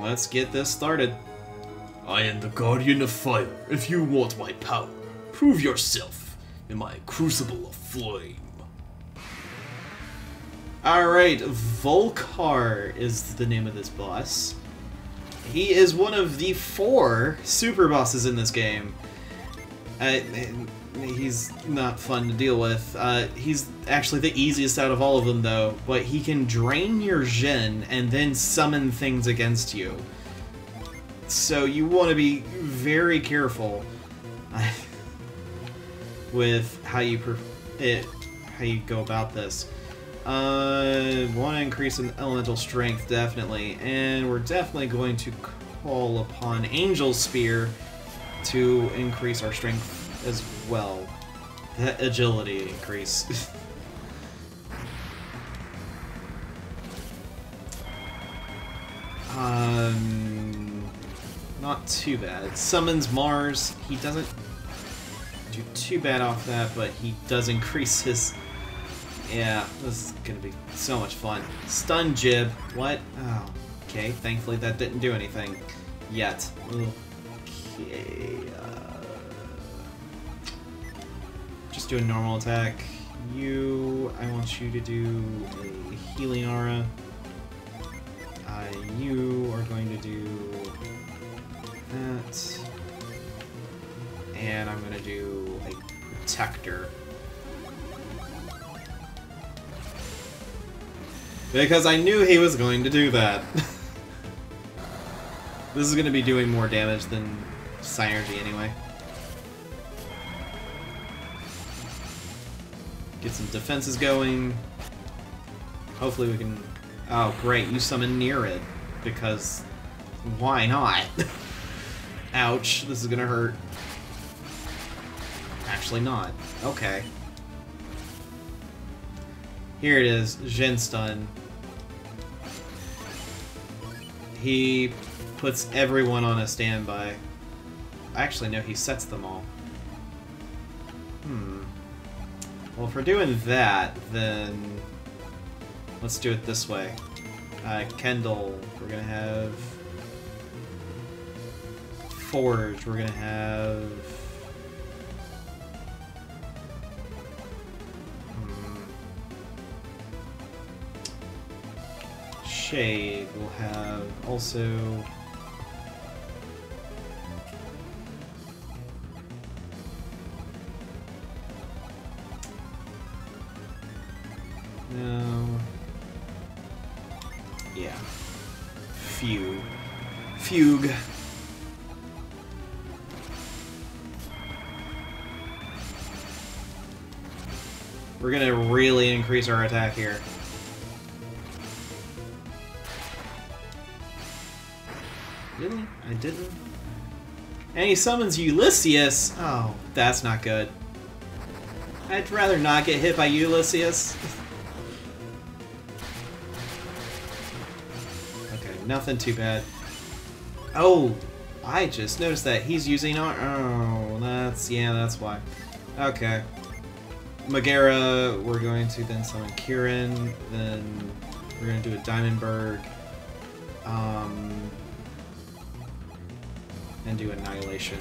let's get this started. I am the Guardian of Fire. If you want my power, prove yourself in my crucible of flame. Alright, Valukar is the name of this boss. He is one of the four super bosses in this game. Uh, he's not fun to deal with. Uh, he's actually the easiest out of all of them, though. But he can drain your Djinn and then summon things against you. So you want to be very careful with how you it, how you go about this. Uh, want to increase in elemental strength, definitely. And we're definitely going to call upon Angel Spear to increase our strength as well. That agility increase. um, not too bad. Summons Mars. He doesn't do too bad off that, but he does increase his yeah, this is gonna be so much fun. Stun Jib. What? Oh, okay. Thankfully that didn't do anything yet. Okay. Do a normal attack. You, I want you to do a healing aura. Uh, you are going to do that. And I'm going to do a protector. Because I knew he was going to do that. this is going to be doing more damage than Psynergy anyway. Get some defenses going. Hopefully we can... Oh, great, you summon Nereid. Because... Why not? Ouch, this is gonna hurt. Actually not. Okay. Here it is, Djinn Stun. He puts everyone on a standby. Actually, no, he sets them all. Hmm. Well, if we're doing that, then let's do it this way. Uh, Kendall, we're gonna have Forge, we're gonna have Shade we'll have also increase our attack here. Really? I didn't? And he summons Ulysses? Oh, that's not good. I'd rather not get hit by Ulysses. okay, nothing too bad. Oh, I just noticed that he's using our... Oh, that's... Yeah, that's why. Okay. Megaera, we're going to then summon Kirin, then we're going to do a Diamondberg. Um, and do Annihilation.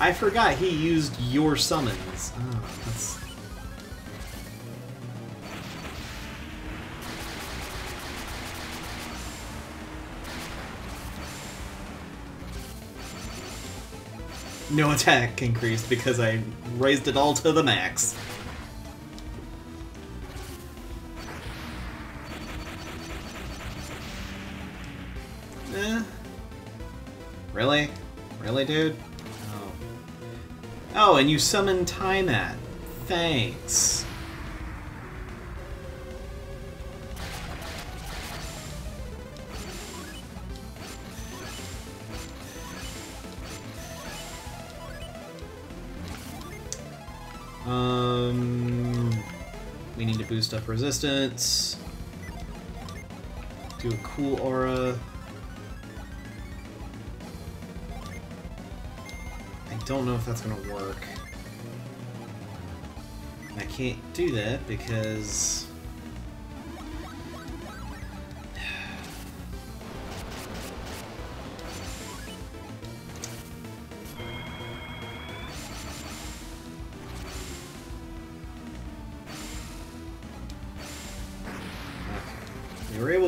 I forgot he used your summons. Oh, that's... No attack increased because I raised it all to the max. Eh. Really? Really, dude? Oh. Oh, and you summon Tiamat. Thanks. To boost up resistance. Do a cool aura. I don't know if that's gonna work. I can't do that because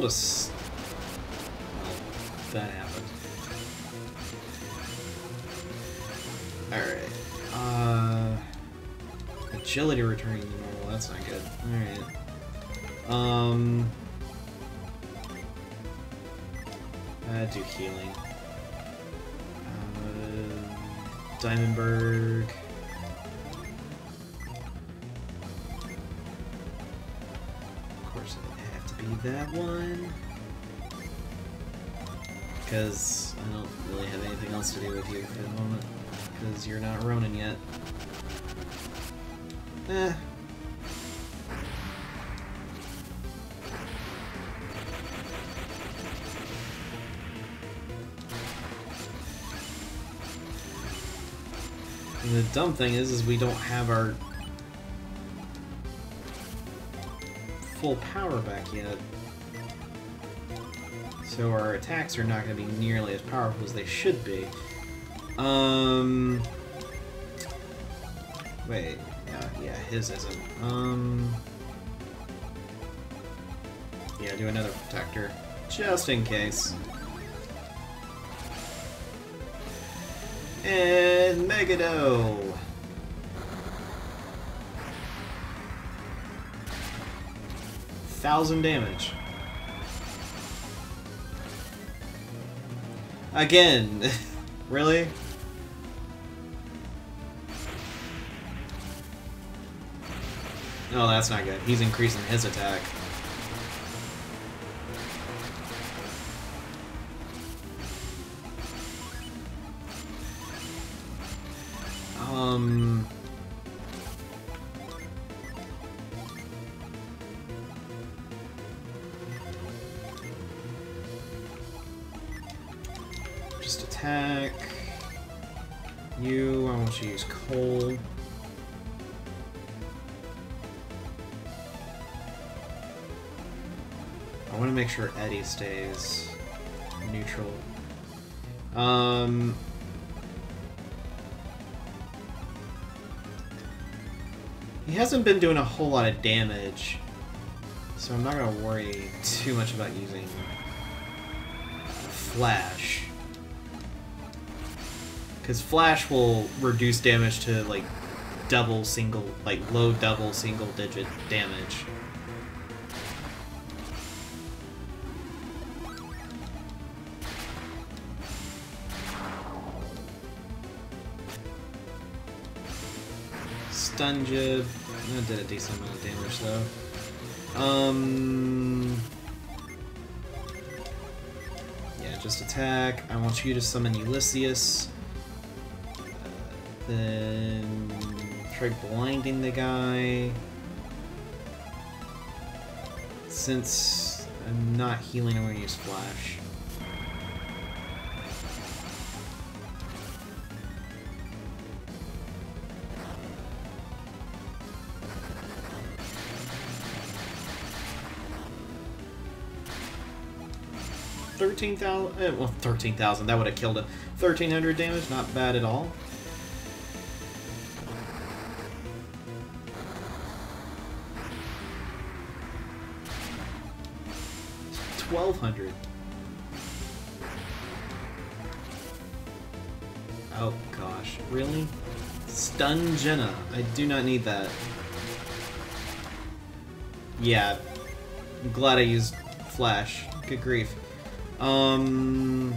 Well, that happened. Alright. Uh... Agility returning to normal, that's not good. Alright. Um... Uh, do healing. Uh, Diamondberg. Be that one. Because I don't really have anything else to do with you for the moment. Because you're not Ronin yet. Eh. The dumb thing is, is we don't have our full power back yet. So our attacks are not going to be nearly as powerful as they should be. Um... Wait, yeah, yeah, his isn't. Um... Yeah, do another protector, just in case. And Megado! Thousand damage. Again! really? Oh, that's not good. He's increasing his attack. Um... Just attack. You, I want you to use coal. I want to make sure Eddie stays neutral. Um, he hasn't been doing a whole lot of damage, so I'm not going to worry too much about using Flash. Because Flash will reduce damage to, like, double single, like, low double single digit damage. Stun Jib. That did a decent amount of damage, though. Um... Yeah, just attack. I want you to summon Ulysses. Then... Try blinding the guy. Since I'm not healing, I'm going to use Flash. Thirteen thousand. Eh, well, thirteen thousand. That would have killed it. Thirteen hundred damage. Not bad at all. Oh gosh, really? Stun Jenna. I do not need that. Yeah. I'm glad I used Flash. Good grief. Um,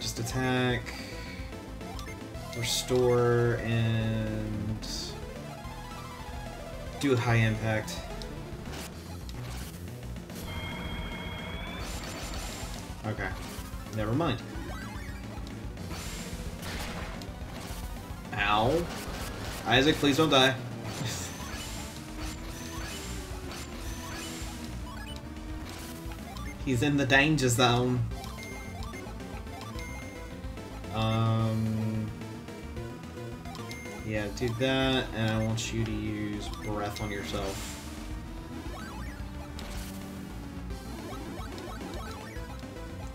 just attack, restore, and do high impact. Okay, never mind. Ow. Isaac, please don't die. He's in the danger zone. Um, yeah, do that, and I want you to use breath on yourself.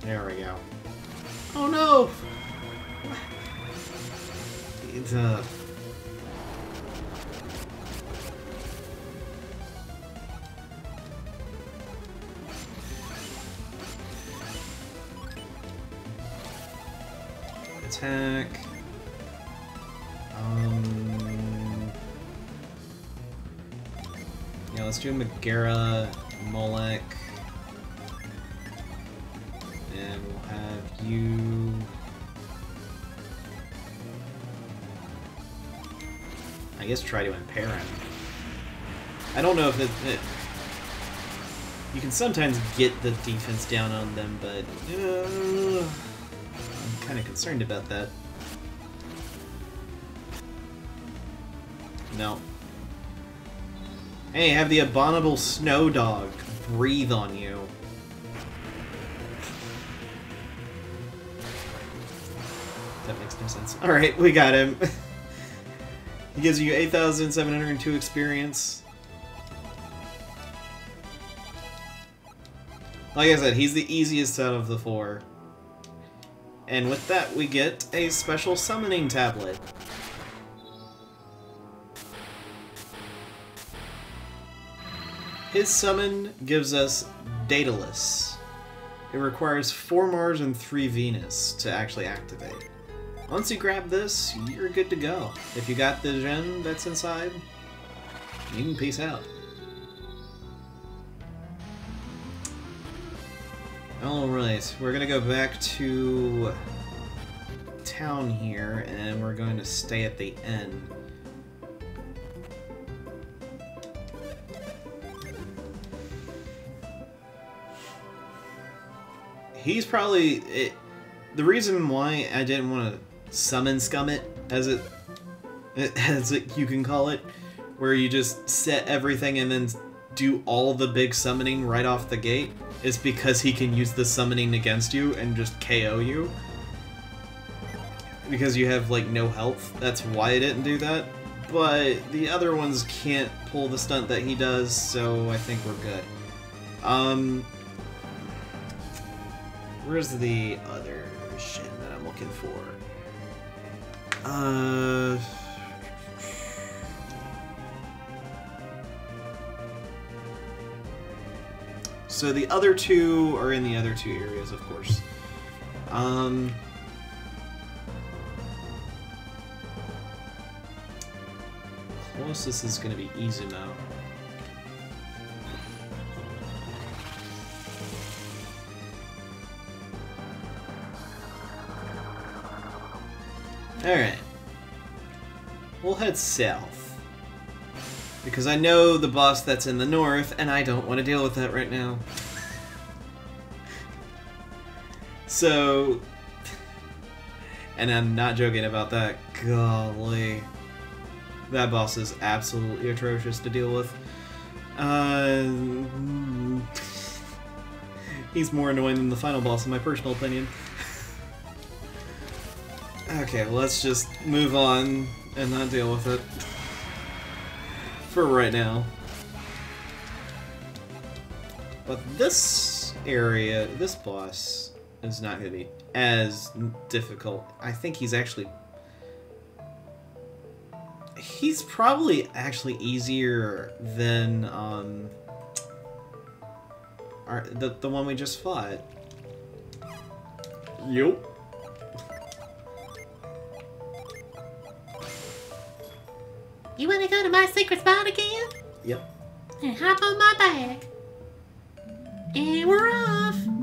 There we go. Oh no! It's a... Uh... Attack. Um... Yeah, let's do Megaera, Moloch and we'll have you. I guess try to impair him. I don't know if it, it you can sometimes get the defense down on them, but uh, I'm kind of concerned about that. No. Hey, have the abominable snow dog breathe on you. That makes no sense. Alright, we got him. he gives you 8,702 experience. Like I said, he's the easiest out of the four. And with that, we get a special summoning tablet. His summon gives us Daedalus. It requires 4 Mars and 3 Venus to actually activate. Once you grab this, you're good to go. If you got the gem that's inside, you can peace out. Alright, we're gonna go back to town here, and we're going to stay at the inn. He's probably... It, the reason why I didn't want to summon Scummit, as it, as it, you can call it, where you just set everything and then do all the big summoning right off the gate, is because he can use the summoning against you and just KO you. Because you have, like, no health. That's why I didn't do that. But the other ones can't pull the stunt that he does, so I think we're good. Um, Where's the other shit that I'm looking for? Uh... So the other two are in the other two areas, of course. Um... Closest is going to be Izumo. Alright. We'll head south. Because I know the boss that's in the north, and I don't want to deal with that right now. So... And I'm not joking about that. Golly. That boss is absolutely atrocious to deal with. Uh... He's more annoying than the final boss, in my personal opinion. Okay, let's just move on and not deal with it. For right now. But this area, this boss, is not going to be as difficult. I think he's actually... He's probably actually easier than um, our, the, the one we just fought. Yup. Go to my secret spot again? Yep. And hop on my back. And we're on.